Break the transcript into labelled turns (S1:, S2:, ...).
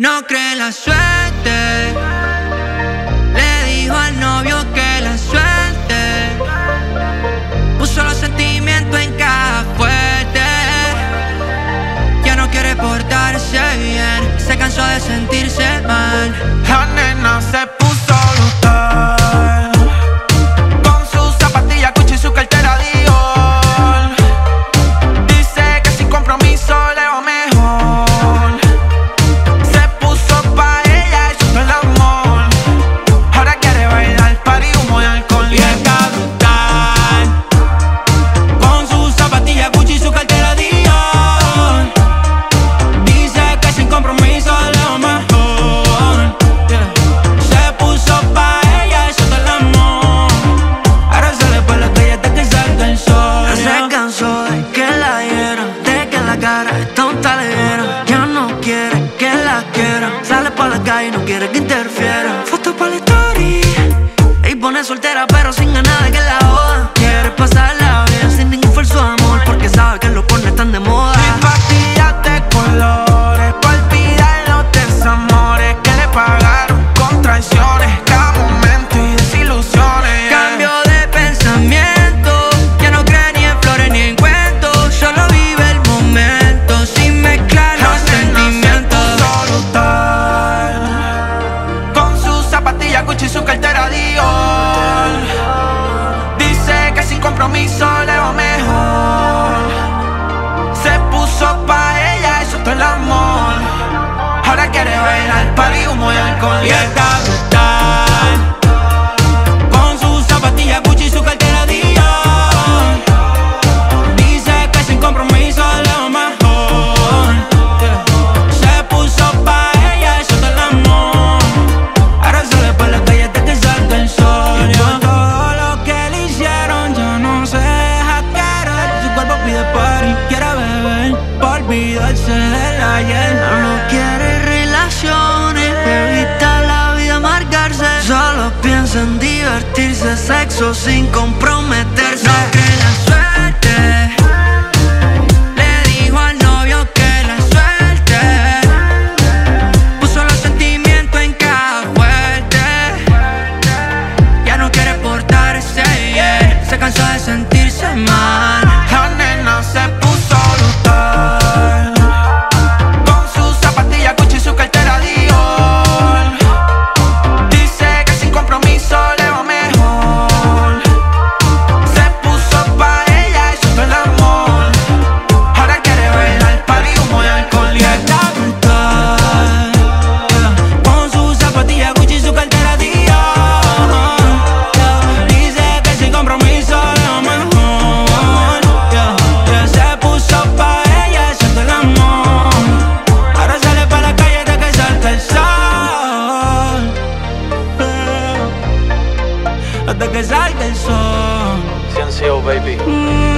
S1: No cree la suerte. cansó de
S2: que
S1: la
S3: hiera, de que la cara es tan talera. Ya no quiere que la quiera, sale pa' la calle y no quiere que interfiera. Fotos pa' la historia, y pone soltera pero sin ganas de que la
S2: compromiso le va mejor. Se puso pa' ella, eso es el amor. Ahora quiere bailar, party, humo y alcohol.
S1: Y ayer.
S3: No quiere relaciones, evita la vida amargarse. Solo piensa en divertirse, sexo sin comprometerse.
S1: the cause I get so
S4: Senseo, baby.
S1: Mm.